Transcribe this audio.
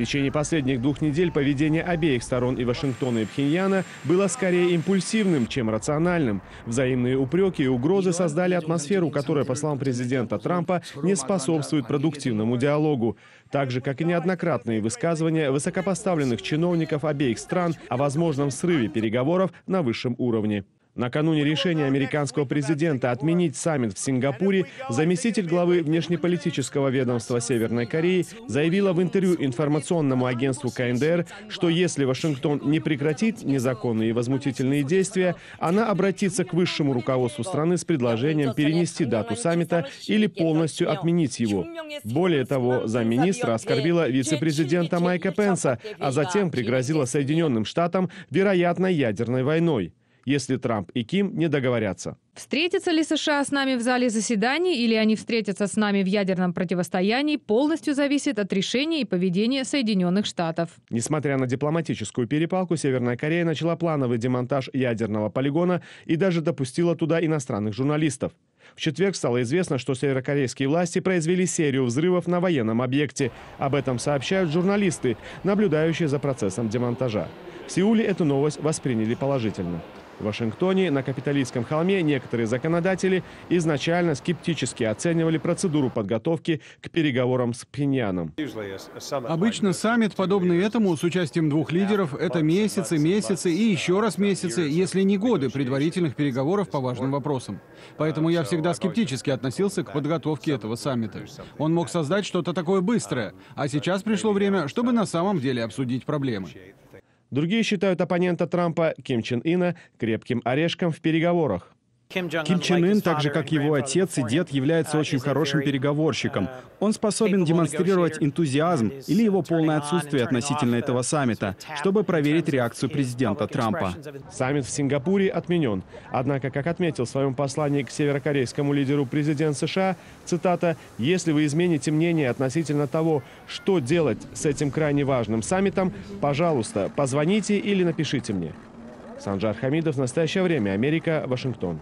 течение последних двух недель поведение обеих сторон и Вашингтона, и Пхеньяна было скорее импульсивным, чем рациональным. Взаимные упреки и угрозы создали атмосферу, которая, по словам президента Трампа, не способствует продуктивному диалогу. Так же, как и неоднократные высказывания высокопоставленных чиновников обеих стран о возможном срыве переговоров на высшем уровне. Накануне решения американского президента отменить саммит в Сингапуре, заместитель главы внешнеполитического ведомства Северной Кореи заявила в интервью информационному агентству КНДР, что если Вашингтон не прекратит незаконные и возмутительные действия, она обратится к высшему руководству страны с предложением перенести дату саммита или полностью отменить его. Более того, замминистра оскорбила вице-президента Майка Пенса, а затем пригрозила Соединенным Штатам вероятной ядерной войной если Трамп и Ким не договорятся. Встретятся ли США с нами в зале заседаний или они встретятся с нами в ядерном противостоянии, полностью зависит от решения и поведения Соединенных Штатов. Несмотря на дипломатическую перепалку, Северная Корея начала плановый демонтаж ядерного полигона и даже допустила туда иностранных журналистов. В четверг стало известно, что северокорейские власти произвели серию взрывов на военном объекте. Об этом сообщают журналисты, наблюдающие за процессом демонтажа. В Сеуле эту новость восприняли положительно. В Вашингтоне на капиталистском холме некоторые законодатели изначально скептически оценивали процедуру подготовки к переговорам с Пхеньяном. Обычно саммит, подобный этому, с участием двух лидеров, это месяцы, месяцы и еще раз месяцы, если не годы предварительных переговоров по важным вопросам. Поэтому я всегда скептически относился к подготовке этого саммита. Он мог создать что-то такое быстрое, а сейчас пришло время, чтобы на самом деле обсудить проблемы. Другие считают оппонента Трампа Ким Чен Ина крепким орешком в переговорах. Ким Чен Ын, так же как его отец и дед, является очень хорошим переговорщиком. Он способен демонстрировать энтузиазм или его полное отсутствие относительно этого саммита, чтобы проверить реакцию президента Трампа. Саммит в Сингапуре отменен. Однако, как отметил в своем послании к северокорейскому лидеру президент США, цитата, «Если вы измените мнение относительно того, что делать с этим крайне важным саммитом, пожалуйста, позвоните или напишите мне». Санжар Хамидов. В настоящее время. Америка. Вашингтон.